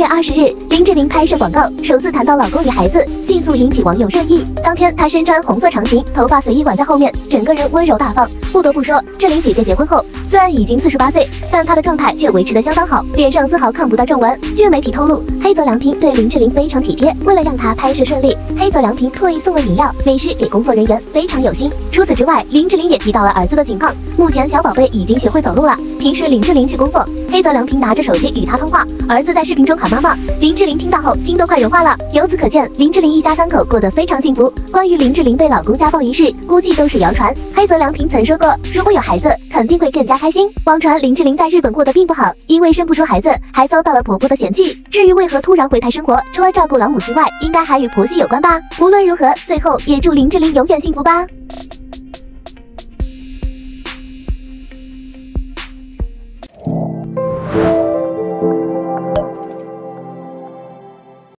月二十日，林志玲拍摄广告，首次谈到老公与孩子，迅速引起网友热议。当天，她身穿红色长裙，头发随意挽在后面，整个人温柔大方。不得不说，志玲姐姐结婚后，虽然已经四十八岁，但她的状态却维持得相当好，脸上丝毫看不到皱纹。据媒体透露，黑泽良平对林志玲非常体贴，为了让她拍摄顺利，黑泽良平特意送了饮料、美食给工作人员，非常有心。除此之外，林志玲也提到了儿子的情况，目前小宝贝已经学会走路了。平时林志玲去工作，黑泽良平拿着手机与她通话，儿子在视频中喊妈妈，林志玲听到后心都快融化了。由此可见，林志玲一家三口过得非常幸福。关于林志玲被老公家暴一事，估计都是谣传。黑泽良平曾说过，如果有孩子，肯定会更加开心。网传林志玲在日本过得并不好，因为生不出孩子，还遭到了婆婆的嫌弃。至于为何突然回台生活，除了照顾老母亲外，应该还与婆媳有关吧。无论如何，最后也祝林志玲永远幸福吧。